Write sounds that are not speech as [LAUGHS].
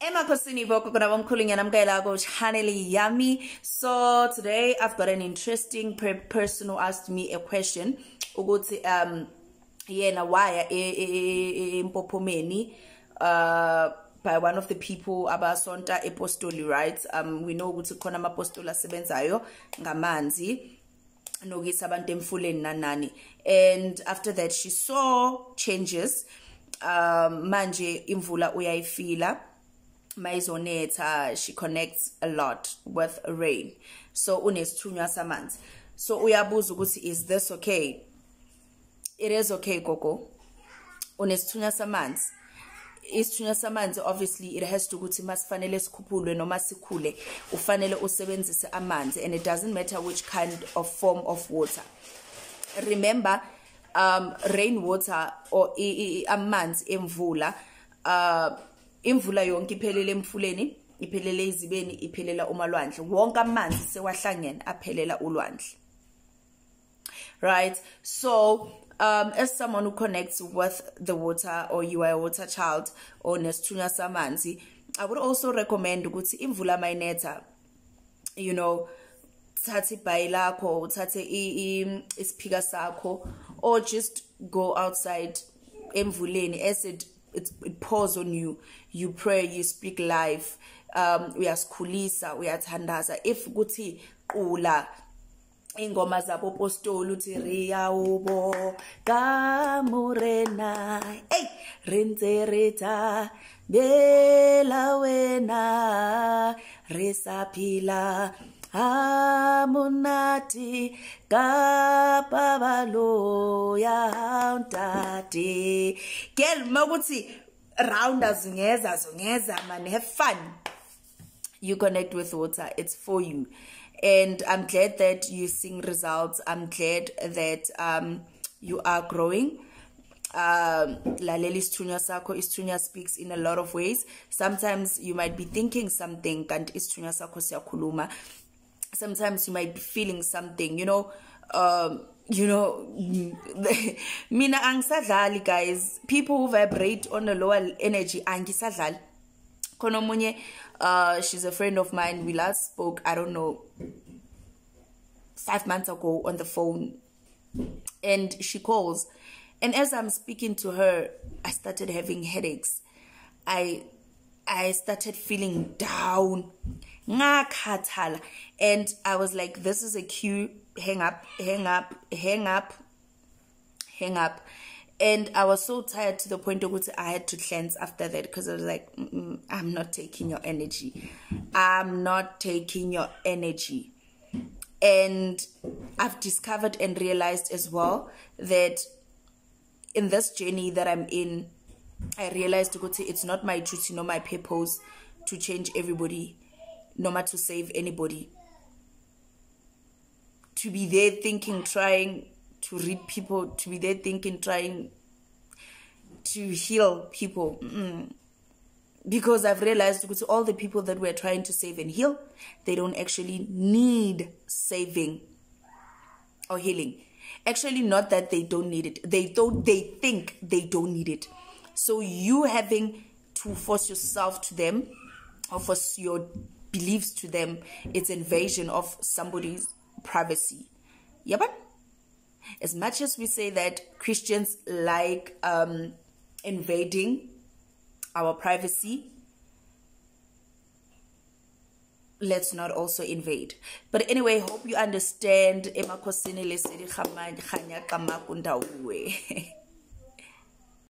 emakhosini bokokona bomkhulunyana amkayela ko channel yami. So today i've got an interesting person who asked me a question ukuthi um yena waya empophomeni uh by one of the people about abasonta apostoli right? Um we know ukuthi khona amapostoli asebenzayo ngamanzi nokisa abantu emfuleni nanani. And after that she saw changes um manje imvula uyayifila mayizonetha she connects a lot with rain. So unesithunywa samanzi. So uyabuza ukuthi is this okay? It is okay gogo. Unesithunywa samanzi. Isithunywa samanzi obviously it has to ukuthi masifanele sikhuphulwe noma sikhule ufanele usebenzise amanzi and it doesn't matter which kind of form of water. Remember um rainwater or amanzi emvula uh imvula yonke iphelele emfuleni iphelele izibeni iphelela umalwandle. Wonke amanzi sewahlangene aphelela ulwandle. Right? So um as someone who connects with the water or you are a water child or nesithunywa samanzi i would also recommend ukuthi imvula mayinetha you know thathe ibhayi lakho uthathe isiphika sakho or just go outside emvuleni as it pours on you. You pray you speak life. Um uyasikhulisa uyathandaza. If kuthi qula ingoma zabo apostoli uthi riyawubo kamurena hey renze reta bela wena resaphila amunati kapabalo ya ntate girl makuthi rounders ngeza zongeza man have fun. You connect with water it's for you. And i'm glad that you seeing results. I'm glad that um you are growing. Um lalela isithunywa sakho isithunywa speaks in a lot of ways. Sometimes you might be thinking something kanti isithunywa sakho siyakhuluma sometimes you might be feeling something you know um you know [LAUGHS] mina angisadlali guys. People who vibrate on a lower energy angisadlali. Khona omunye uh she's a friend of mine. We last spoke i don't know 5 months ago on the phone. And she calls. And as i'm speaking to her i started having headaches. I i started feeling down ngakhathala. And i was like this is a cue hang up hang up hang up hang up. And i was so tired to the point of which i had to cleanse after that because i was like mm -mm, i'm not taking your energy. I'm not taking your energy. And i've discovered and realized as well that in this journey that i'm in i realized it's not my duty nor my purpose to change everybody nor to save anybody. To be there thinking trying to read people to be there thinking trying to heal people mm. because i've realized with all the people that we're trying to save and heal they don't actually need saving or healing. Actually not that they don't need it. They don't they think they don't need it. So you having to force yourself to them or force your beliefs to them it's invasion of somebody's privacy. Yeah but as much as we say that christians like um invading our privacy let's not also invade. But anyway hope you understand [LAUGHS]